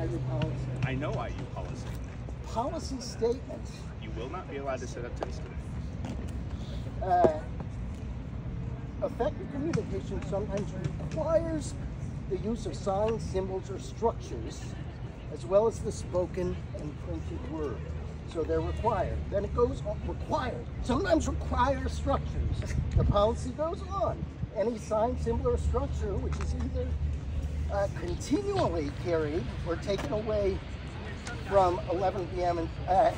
IU policy. I know IU policy. Policy statements. You will not be allowed to set up tents today. Uh, effective communication sometimes requires the use of signs, symbols, or structures, as well as the spoken and printed word. So they're required. Then it goes on, required. Sometimes require structures. The policy goes on. Any sign, symbol, or structure which is either uh, continually carried or taken away from 11 p.m. and uh,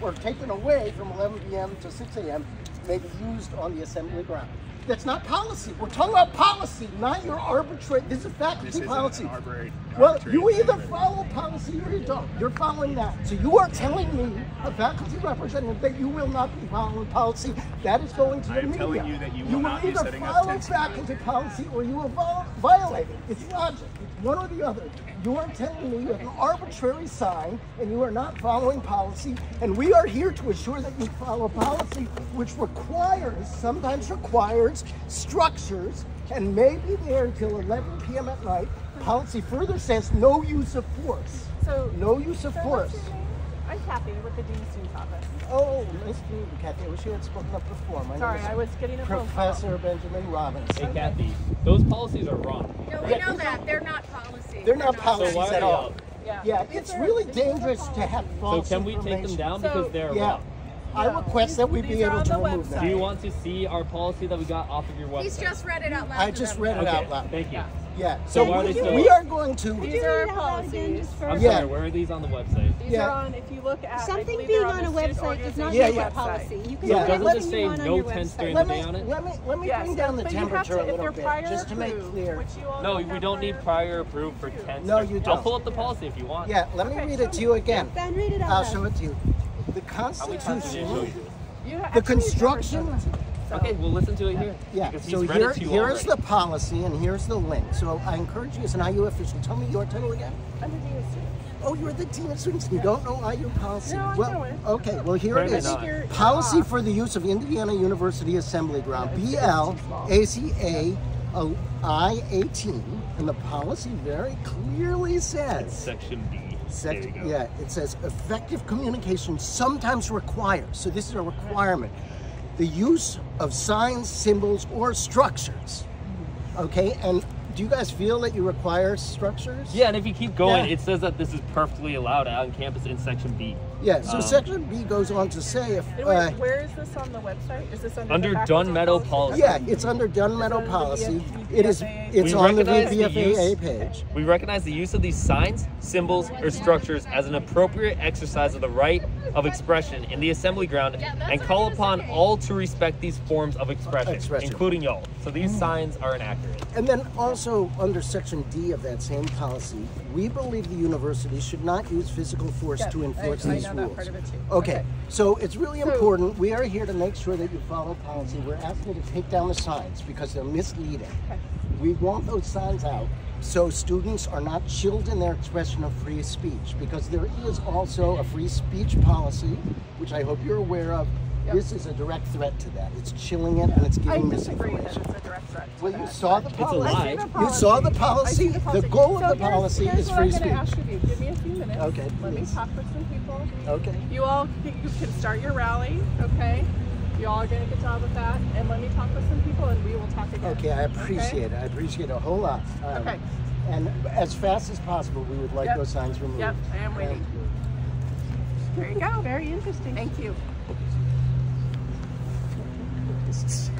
or taken away from 11 p.m. to 6 a.m. may be used on the assembly ground. That's not policy. We're talking about policy, not your arbitrary. This is faculty This policy. arbitrary. Well, you either follow policy or you don't. You're following that. So you are telling me, a faculty representative, that you will not be following policy. That is going to the I am media. telling you that you will not be either setting up faculty policy or you will violate it. It's logic. It's one or the other. You are telling me you have an arbitrary sign and you are not following policy, and we are here to assure that you follow policy, which requires, sometimes requires, structures and may be there until 11 p.m. at night. Policy further says no use of force. So, No use of force. What's your? I'm Kathy with the Dean of Students Office. Oh, nice to meet you, Kathy. I wish you had spoken up before. My Sorry, I was getting a phone call. Professor Benjamin Robinson. Hey Kathy, those policies are wrong. No, we know that. They're not policies. They're not So policies why are at they all. Yeah. Yeah, These it's are- really these are dangerous to have policies. So can we take them information. down So- because they're Yeah. wrong? I No, request that we these be able to the remove them. Do you want to see our policy that we got off of your website? He's just read it out loud. I just them. read it Okay, out loud. thank you. Yeah. Yeah, So so why are they we, still we are going to, These are read it out loud again, policies. just for- I'm Yeah. sorry, where are these on the website? These Yeah. are on, if you look at, Something believe being they're on a website does not Yeah, make yeah. a policy. You can Yeah. put Doesn't it say want on no tents during let the day on it? let me, let me Yes, bring down the but you have temperature to- a little bit, just to make clear. which you all No, we don't need prior approval for tents. No, you don't. I'll don't. pull up the policy if you want. Yeah, let me read it to you again. Ben, read it out I'll show it to you. The How many times did I show Constitution, you? You the construction, showed it to me, so- Okay, we'll listen to it here. yeah, Because so here, it to you here's the policy and here's the link. So I encourage you as an IU official, tell me your title again. I'm a Dean of Students. Oh, you're the dean of students. You don't know IU policy. No, I well, know it. okay. Well, here it Apparently is. not. Policy for the use of Indiana University Assembly Ground, BL ACA I 18, and the policy very clearly says. Section B. Sec- there you go. yeah, it says effective communication sometimes requires, so this is a requirement, the use of signs, symbols, or structures. Okay, and do you guys feel that you require structures? Yeah, and if you keep going, Yeah. it says that this is perfectly allowed out on campus in section B. Yeah, so Um, section B goes on to say if. Wait, Uh, where is this on the website? Is this under, Under the Meadow policy. yeah, it's under Dunn It's Meadow under policy. VFA It is. It's We on the recognize VFAA use- page. We recognize the use of these signs, symbols, or structures as an appropriate exercise of the right of expression in the assembly ground and call upon all to respect these forms of expression, Expression. including y'all. So these signs are inaccurate. And then also under section D of that same policy, we believe the university should not use physical force Yeah, to enforce I- I these know that part of it too. Okay, Okay. so it's really So- important. We are here to make sure that you follow policy. We're asking you to take down the signs because they're misleading. Okay. We want those signs out so students are not chilled in their expression of free speech because there is also a free speech policy, which I hope you're aware of. Yep. This is a direct threat to that. It's chilling it and it's giving disagree that misinformation. it's a direct threat. to Well, you that. saw the policy. lie. I see You saw the I see policy. the The goal So of the here's- policy here's is what free I'm speech. gonna ask of you. Give me a few minutes. Okay, Let me talk with some people. Okay. You all you can start your rally, okay? You all are doing a good job with that. And let me talk with some people and we will talk again. Okay, I appreciate it. I appreciate it a whole lot. Um, Okay. And as fast as possible, we would like Yep. those signs removed. Yep, I am waiting. There you go. Very interesting. Thank you this is